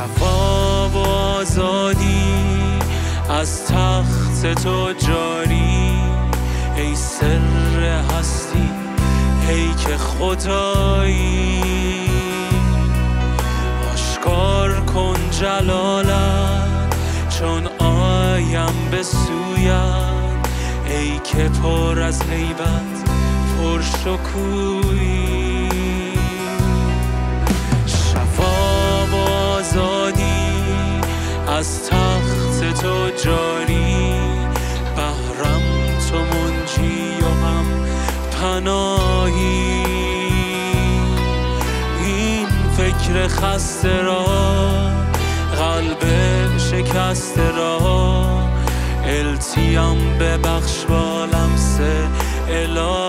شفا و آزادی از تخت تو جاری. ای سر هستی ای که خدایی. آشکار کن جلالت چون آیم به سویت. ای که پر از عیبت پر شکویی. فکر خسته را قلب شکسته را. التیم به بخش با لمس الهی.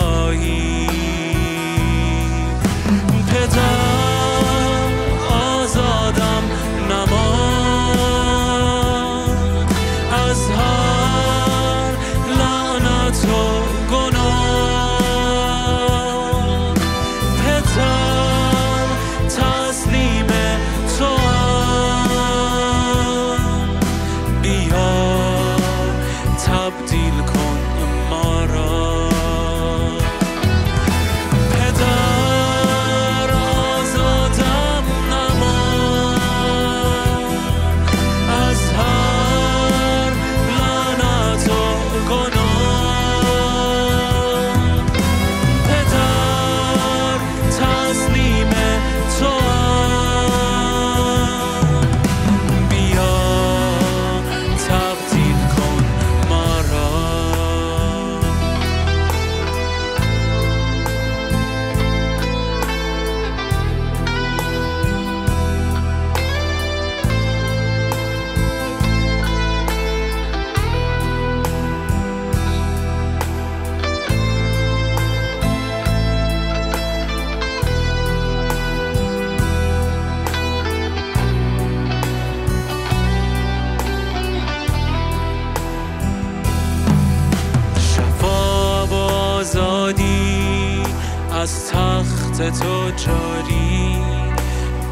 تو جاری.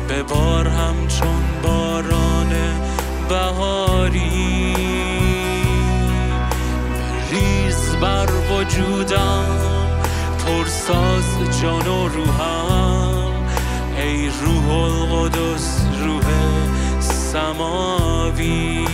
به بار همچون باران بهاری. ریز بر وجودم پرساز جان و روحم. ای روح القدس روح سماوی.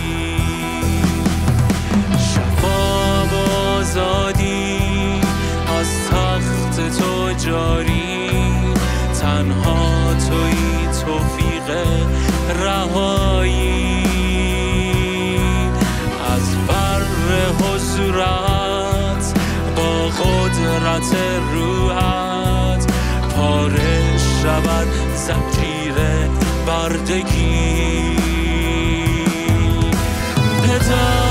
قدرت روحت پاره شود زنجیر بردگی. پدر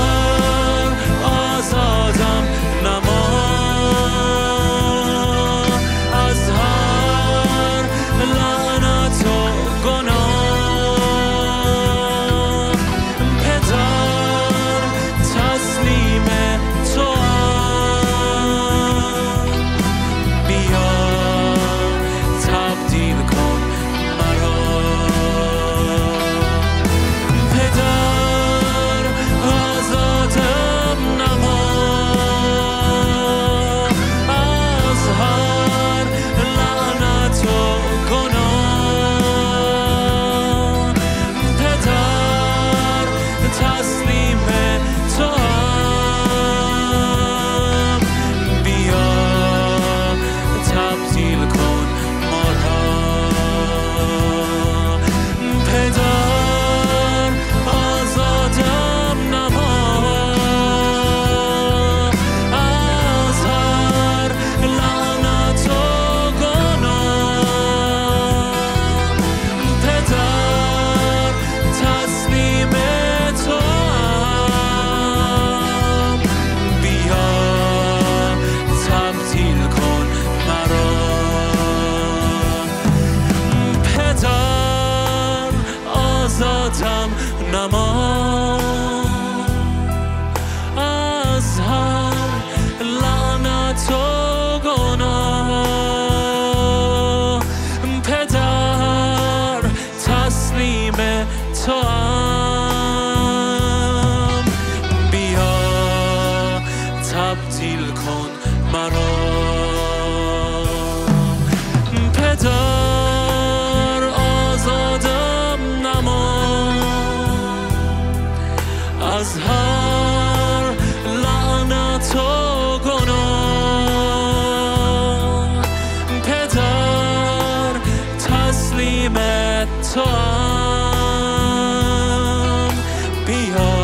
آزادم نما از هر لعنت و گناه پدر تسلیم تو هم time beyond.